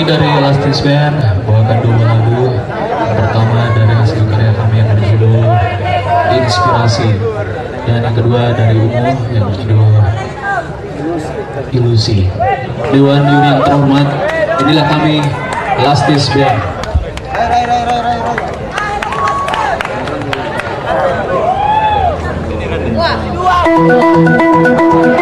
kami dari Elastis Band bawakan dua lagu. Yang pertama dari hasil karya kami yang berjudul Inspirasi dan yang kedua dari Ungu yang berjudul Ilusi. Dewan Juri yang terhormat, inilah kami Elastis Band. Wah, dua.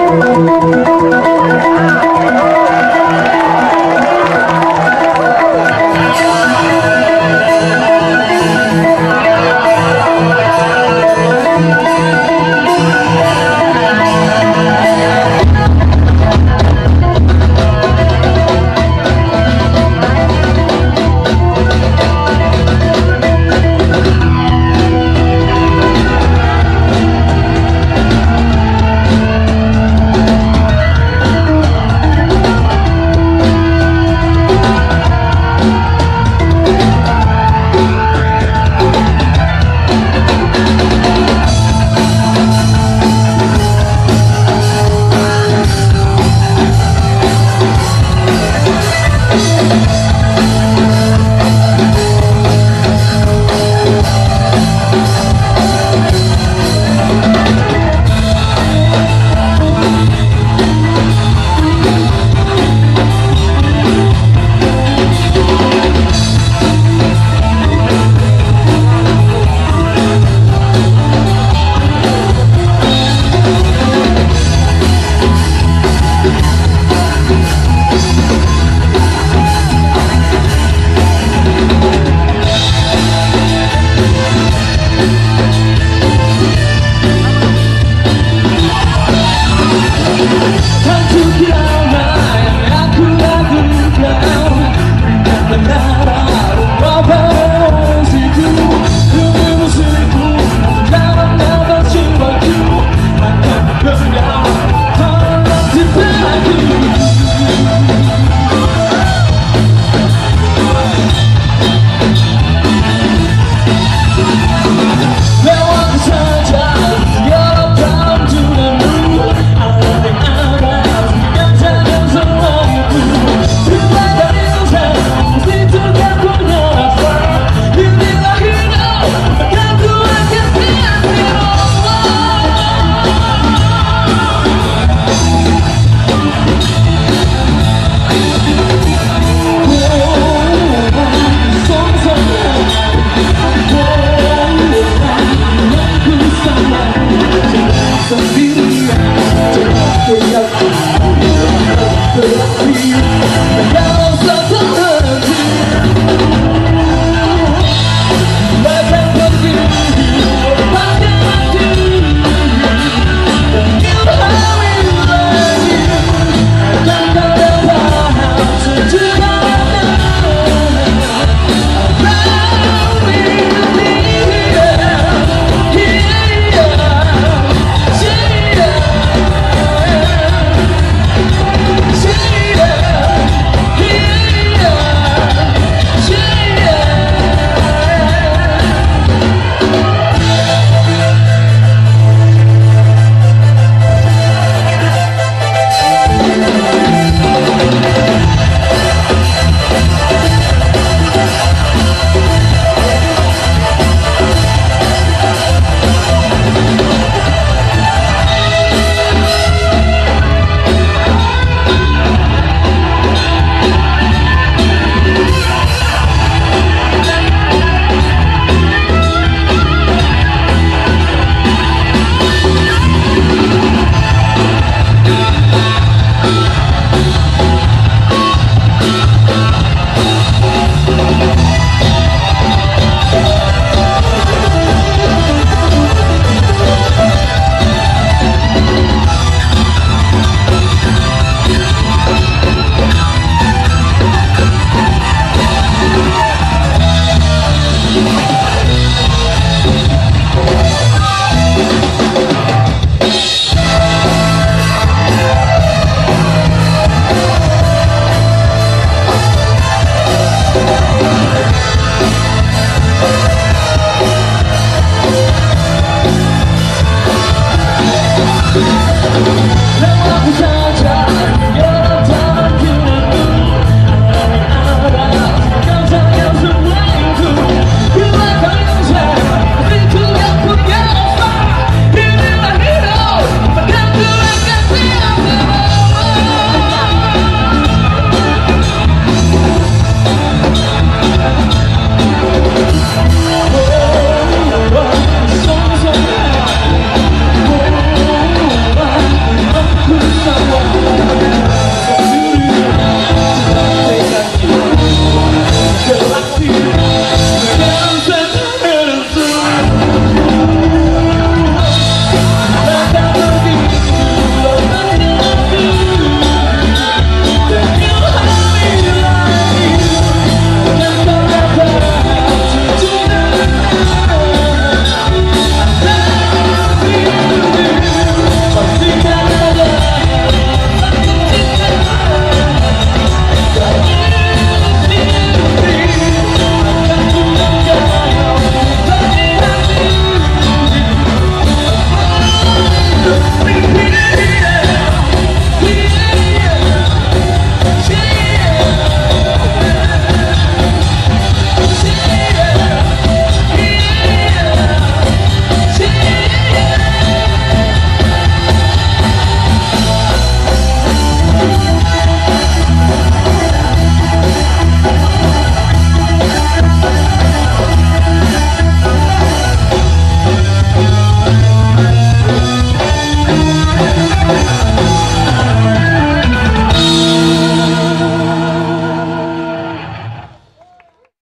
the beauty the